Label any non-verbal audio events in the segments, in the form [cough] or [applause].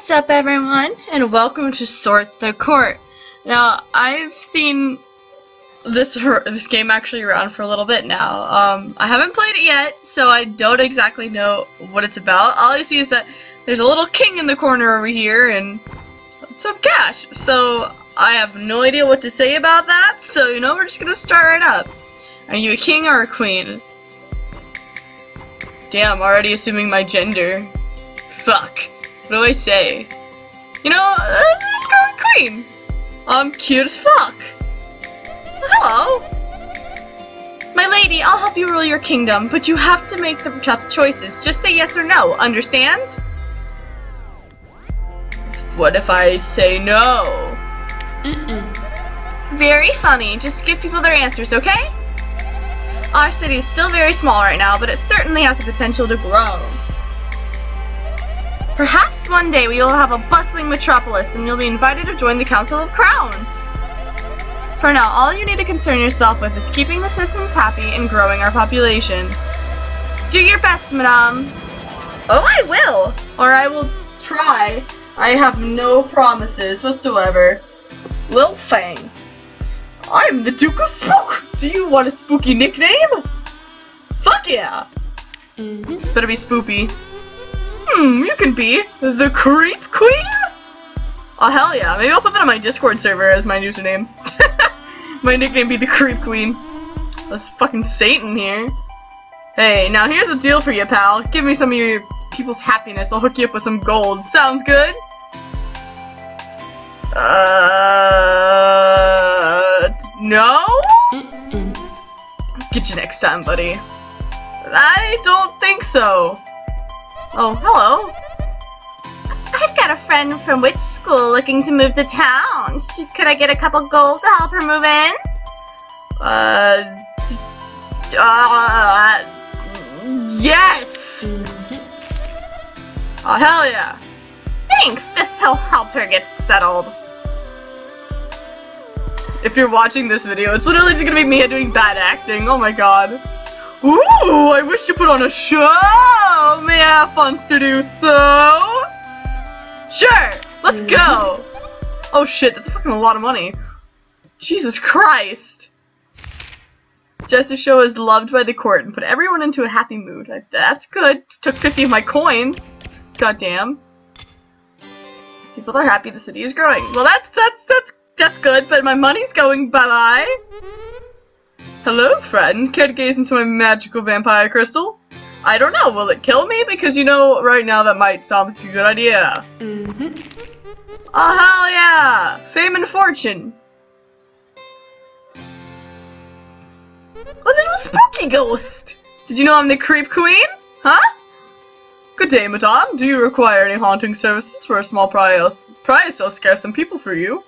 What's up everyone and welcome to Sort the Court. Now I've seen this this game actually around for a little bit now. Um, I haven't played it yet so I don't exactly know what it's about. All I see is that there's a little king in the corner over here and some cash. So I have no idea what to say about that so you know we're just gonna start right up. Are you a king or a queen? Damn, already assuming my gender. Fuck. What do I say? You know, go with Queen. I'm cute as fuck. Hello. My lady, I'll help you rule your kingdom, but you have to make the tough choices. Just say yes or no, understand? What if I say no? Mm-mm. Very funny. Just give people their answers, okay? Our city is still very small right now, but it certainly has the potential to grow. Perhaps one day we will have a bustling metropolis and you'll be invited to join the Council of Crowns. For now, all you need to concern yourself with is keeping the citizens happy and growing our population. Do your best, madame. Oh, I will! Or I will try. I have no promises whatsoever. Lil Fang. I'm the Duke of Spook! Do you want a spooky nickname? Fuck yeah! Mm-hmm. Better be spoopy. Hmm, you can be the Creep Queen? Oh hell yeah, maybe I'll put that on my Discord server as my username. [laughs] my nickname be the Creep Queen. That's fucking Satan here. Hey, now here's a deal for you, pal. Give me some of your people's happiness, I'll hook you up with some gold. Sounds good? Uh, no? Get you next time, buddy. I don't think so. Oh, hello. I've got a friend from witch school looking to move to town. Could I get a couple gold to help her move in? Uh, uh, yes. Oh, hell yeah. Thanks, this will help her get settled. If you're watching this video, it's literally just gonna be me doing bad acting. Oh my god. Ooh, I wish to put on a show. May I have fun to do so? Sure, let's go. Oh shit, that's fucking a lot of money. Jesus Christ. Jester Show is loved by the court and put everyone into a happy mood. Like, That's good. Took 50 of my coins. Goddamn. People are happy the city is growing. Well, that's that's that's that's good, but my money's going bye bye. Hello, friend. Care to gaze into my magical vampire crystal? I don't know. Will it kill me? Because you know, right now that might sound like a good idea. Mhm. Oh hell yeah! Fame and fortune. A little spooky ghost. Did you know I'm the creep queen? Huh? Good day, madame. Do you require any haunting services for a small price? Price so scare some people for you.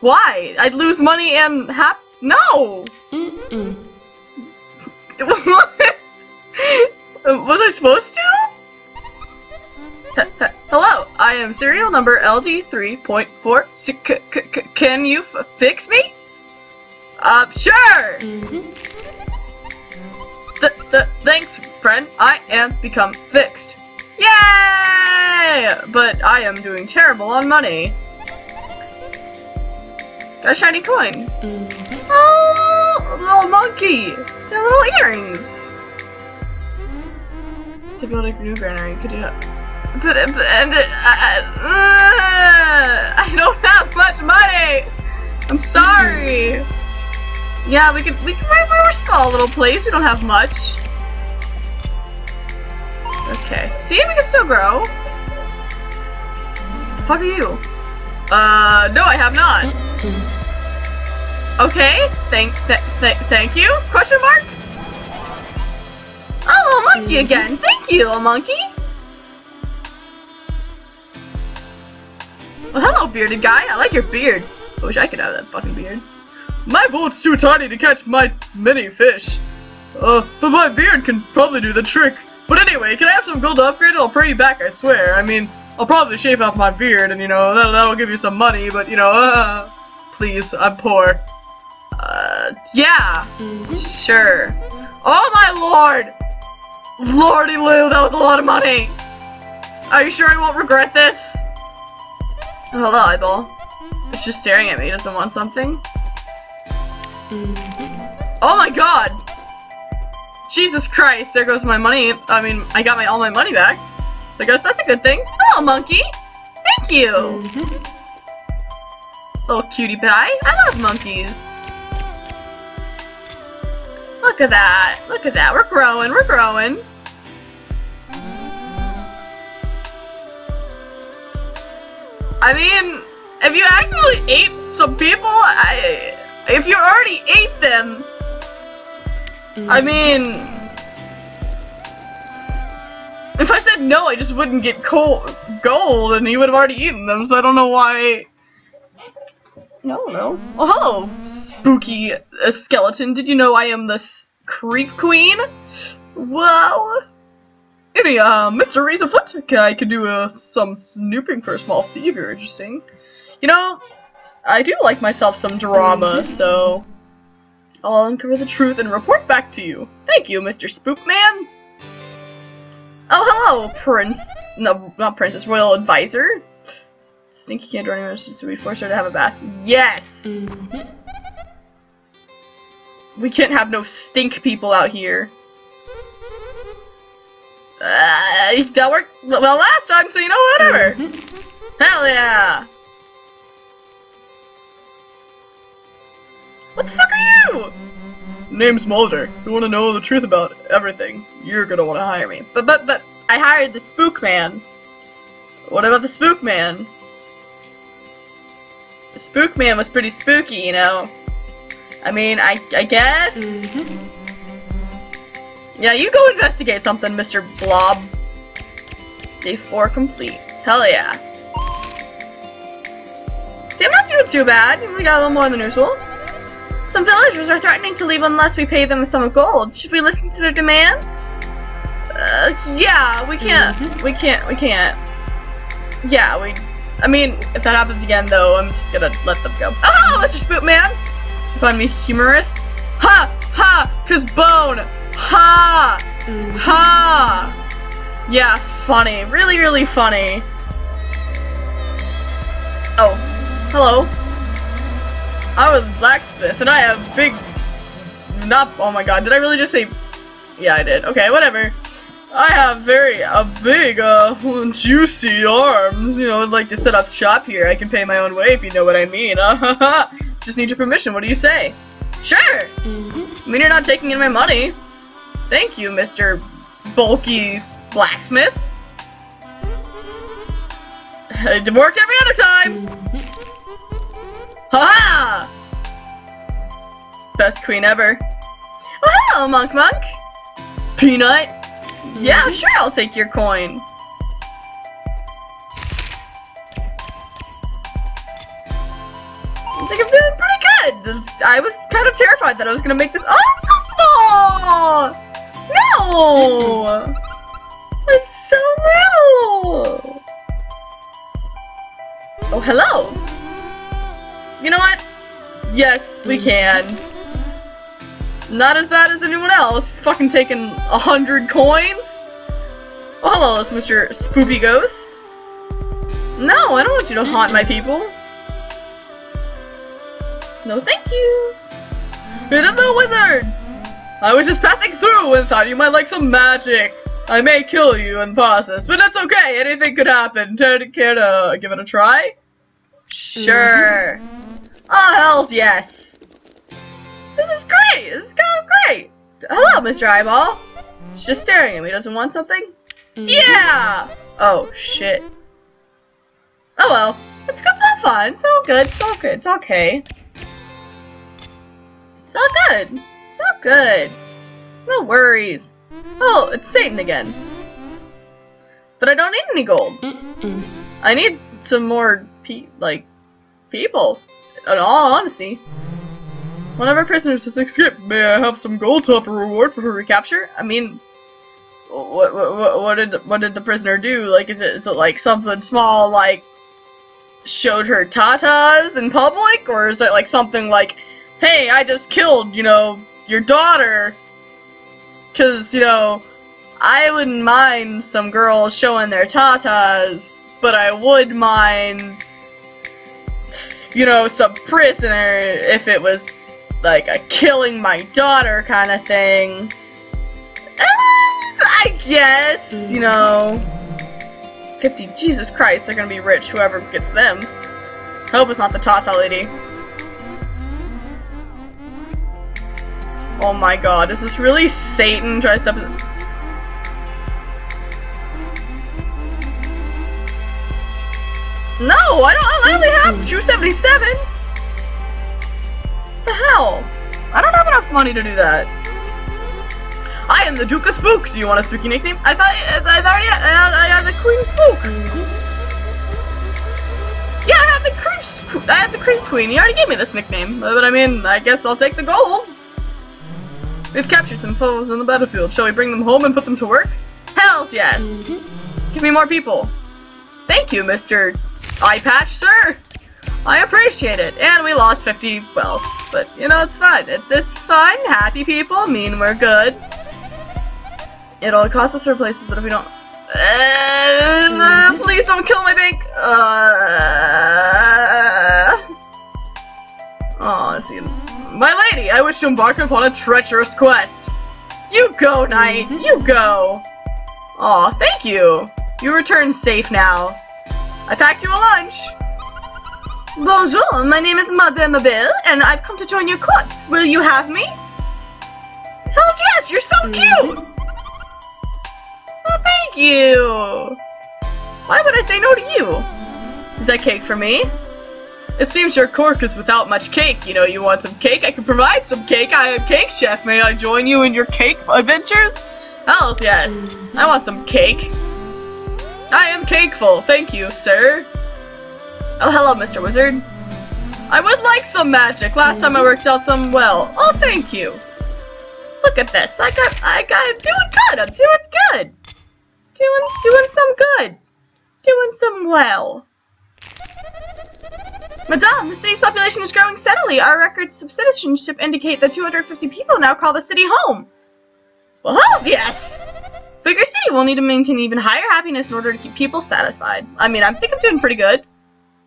Why? I'd lose money and hap- No! Mm-mm. What? Was I supposed to? He- he- Hello, I am serial number LD3.4. C- c- c- can you f- fix me? Uh, sure! Mhm. Th th thanks, friend. I am become fixed. Yay! But I am doing terrible on money. A shiny coin. Mhm. Oh, little monkey! They're little earrings. To build a new granary, could you? But, but and uh, uh, I don't have much money. I'm sorry. Yeah, we could. We could. We're a small little place. We don't have much. Okay. See, we can still grow. Fuck you? Uh, no, I have not. Okay, thank, th th thank you? Question mark? Oh, little monkey Mhm. again. Thank you, a monkey. Well, hello, bearded guy. I like your beard. I wish I could have that fucking beard. My boat's too tiny to catch my many fish. Uh, but my beard can probably do the trick. But anyway, can I have some gold to upgrade? I'll pay you back, I swear. I mean, I'll probably shave off my beard and, you know, that'll, that'll give you some money, but, you know, uh, please, I'm poor. Yeah, sure. Oh my lord! Lordy Lou, that was a lot of money! Are you sure I won't regret this? Hello, eyeball. It's just staring at me. Doesn't want something. Mhm. Oh my god! Jesus Christ! There goes my money. I mean, I got my all my money back. I guess that's a good thing. Oh, monkey! Thank you! Mhm. Little cutie pie. I love monkeys. Look at that. Look at that. We're growing. We're growing. I mean, if you actually ate some people, I, if you already ate them, mm. I mean, if I said no, I just wouldn't get gold, and he would have already eaten them. So I don't know why. No, no. Oh, hello, spooky uh, skeleton. Did you know I am the creep queen? Well, any uh, mysteries afoot? I could do uh, some snooping for a small fee if you're interesting. You know, I do like myself some drama, so I'll uncover the truth and report back to you. Thank you, Mr. Spookman. Oh, hello, Prince. No, not Princess, Royal Advisor. Stinky can't run anywhere, so we force her to have a bath. Yes! Mhm. We can't have no stink people out here. Uh, that worked well last time, so you know, whatever. Mhm. Hell yeah! What the fuck are you? Name's Mulder. You want to know the truth about everything? You're gonna want to hire me. But but but I hired the Spook Man. What about the Spook Man? Spook Man was pretty spooky, you know. I mean, I I guess. Mhm. Yeah, you go investigate something, Mr. Blob. Day four complete. Hell yeah. See, I'm not doing too bad. We got a little more than usual. Some villagers are threatening to leave unless we pay them a sum of gold. Should we listen to their demands? Uh, yeah, we can't. Mhm. We can't. We can't. Yeah, we. I mean, if that happens again, though, I'm just gonna let them go. Oh, Mr. Spookman! You find me humorous? Ha! Ha! Cause bone! Ha! Mhm. Ha! Yeah, funny. Really, really funny. Oh, hello. I was blacksmith, and I have big. Not. Oh my god, did I really just say. Yeah, I did. Okay, whatever. I have very a big, uh, juicy arms. You know, I'd like to set up shop here. I can pay my own way if you know what I mean. [laughs] Just need your permission. What do you say? Sure. Mhm. I mean, you're not taking in my money. Thank you, Mr. Bulky Blacksmith. It worked every other time. Mhm. Haha! Best queen ever. Oh, hello, Monk Monk. Peanut. Yeah, sure, I'll take your coin. I think I'm doing pretty good. I was kind of terrified that I was gonna make this. Oh, it's so small! No! It's so little! Oh, hello! You know what? Yes, we hmm. can. Not as bad as anyone else. Fucking taking a hundred coins. Oh, hello, it's Mr. Spoopy Ghost. No, I don't want you to haunt my people. No, thank you. It is a wizard. I was just passing through and thought you might like some magic. I may kill you in the process, but that's okay. Anything could happen. Care to, care to give it a try? Sure. Mm-hmm. Oh, hells yes. This is great. This is going great. Hello, Mr. Eyeball. He's just staring at me. Doesn't want something? Mhm. Yeah! Oh, shit. Oh well. It's, it's all fine. It's all good. It's all good. It's okay. It's all good. It's all good. No worries. Oh, it's Satan again. But I don't need any gold. Mm-mm. I need some more pe- like people. In all honesty. Our prisoners has escaped. May I have some gold to offer reward for her recapture? I mean, what what what, what did what did the prisoner do? Like, is it is it like something small like showed her tatas in public, or is it like something like, hey, I just killed you know your daughter, cause you know I wouldn't mind some girls showing their tatas, but I would mind, you know, some prisoner if it was like a killing my daughter kind of thing. Eh, I guess, you know. 50, Jesus Christ, they're gonna be rich, whoever gets them. Hope it's not the Tata lady. Oh my god, is this really Satan dressed up as... No, I don't. I only have 277. What the hell? I don't have enough money to do that. I am the Duke of Spook. Do you want a spooky nickname? I thought I thought already had, I had the Queen Spook. Mm-hmm. Yeah, I have the Creep Spook. I have the Creep Queen. He already gave me this nickname. But I mean, I guess I'll take the gold. We've captured some foes on the battlefield. Shall we bring them home and put them to work? Hells yes. Mm-hmm. Give me more people. Thank you, Mr. Eye Patch, sir. I appreciate it. And we lost 50 wealth. But, you know, it's fine. It's, it's fine. Happy people mean we're good. It'll cost us our places, but if we don't... Uh, please don't kill my bank! Uh, oh, let's see. My lady, I wish to embark upon a treacherous quest. You go, knight. You go. Aw, thank you. You return safe now. I packed you a lunch. Bonjour, my name is Madame Mabel, and I've come to join your court. Will you have me? Hells yes, you're so mm-hmm. cute! Oh, thank you! Why would I say no to you? Is that cake for me? It seems your cork is without much cake. You know, you want some cake? I can provide some cake. I am cake chef. May I join you in your cake adventures? Hells yes. I want some cake. I am cakeful. Thank you, sir. Oh, hello, Mr. Wizard. I would like some magic. Last time I worked out some well. Oh, thank you. Look at this. I got, I got, I'm doing good. I'm doing good. Doing, doing some good. Doing some well. Madame, the city's population is growing steadily. Our records of citizenship indicate that 250 people now call the city home. Well, yes! Bigger city will need to maintain even higher happiness in order to keep people satisfied. I mean, I think I'm doing pretty good.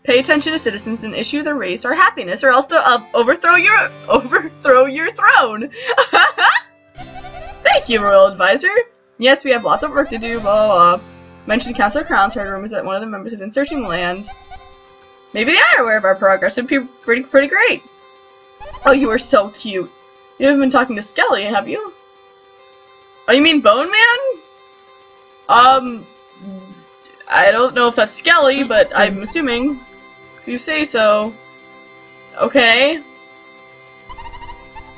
Pay attention to citizens and issue the raise our happiness, or else they'll uh, overthrow your [laughs] overthrow your throne. [laughs] Thank you, royal advisor. Yes, we have lots of work to do. Blah blah. Mentioned Council of Crowns heard rumors that one of the members had been searching the land. Maybe they are aware of our progress. It'd be pretty pretty great. Oh, you are so cute. You haven't been talking to Skelly, have you? Oh, you mean Bone Man? Um, I don't know if that's Skelly, but I'm assuming. If you say so. Okay.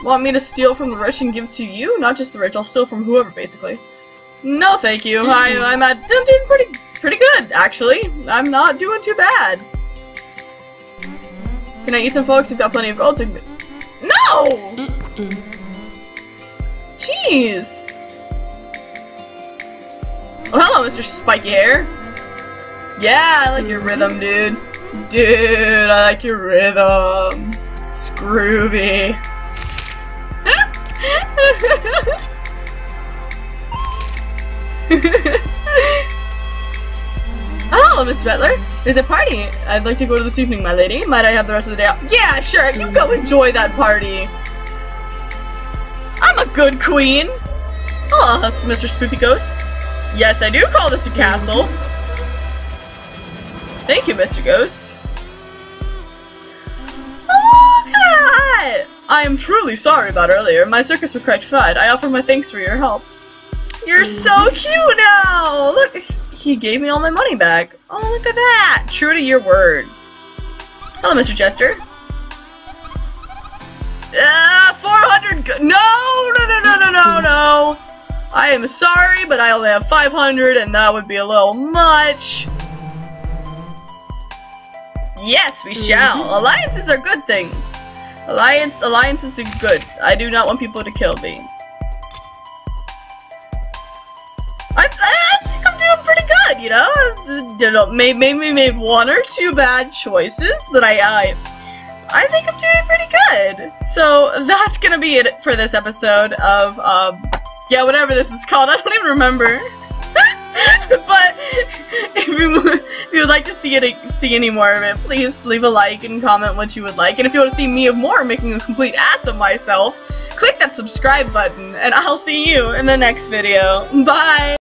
Want me to steal from the rich and give to you? Not just the rich, I'll steal from whoever, basically. No, thank you. I, mm-hmm. I'm at, I'm doing pretty, pretty good, actually. I'm not doing too bad. Can I eat some folks? You've got plenty of gold to... No! Jeez. Oh, hello, Mr. Spiky Hair. Yeah, I like your mm-hmm. rhythm, dude. Dude, I like your rhythm. It's groovy. [laughs] oh, Miss Butler. There's a party. I'd like to go to this evening, my lady. Might I have the rest of the day off? Yeah, sure. You go enjoy that party. I'm a good queen. Oh, Mr. Spoopy Ghost. Yes, I do call this a castle. Thank you, Mr. Ghost. Oh, look at that! I am truly sorry about earlier. My circus was quite fun. I offer my thanks for your help. You're so cute now! Look, he gave me all my money back. Oh, look at that! True to your word. Hello, Mr. Jester. Uh, 400 No, no, no, no, no, no, no! I am sorry, but I only have 500, and that would be a little much. Yes, we shall. Alliances are good things. Alliance, alliances are good. I do not want people to kill me. I, I think I'm doing pretty good, you know? You know, maybe, maybe made one or two bad choices, but I, I, I think I'm doing pretty good. So that's gonna be it for this episode of um, Yeah, whatever this is called, [laughs] I don't even remember. [laughs] but if you, if you would like to see it, see any more of it, please leave a like and comment what you would like. And if you want to see me of more making a complete ass of myself, click that subscribe button, and I'll see you in the next video. Bye!